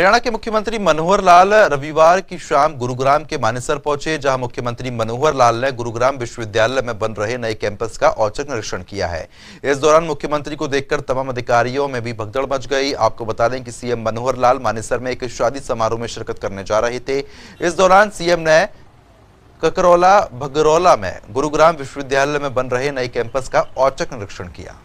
हरियाणा के मुख्यमंत्री मनोहर लाल रविवार की शाम गुरुग्राम के मानेसर पहुँचे, जहाँ मुख्यमंत्री मनोहर लाल ने गुरुग्राम विश्वविद्यालय में बन रहे नए कैंपस का औचक निरीक्षण किया है। इस दौरान मुख्यमंत्री को देखकर तमाम अधिकारियों में भी भगदड़ मच गई। आपको बता दें कि सीएम मनोहर लाल मानेसर में एक शादी समारोह में शिरकत करने जा रहे थे। इस दौरान सीएम ने ककरौला, भगरौला में गुरुग्राम विश्वविद्यालय में बन रहे नए कैंपस का औचक निरीक्षण किया।